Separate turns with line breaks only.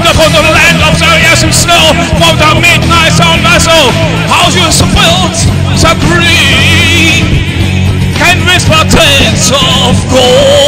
walked upon the land of Zarias's snow from the midnight sound vessel. House you built the green can with the tents of gold.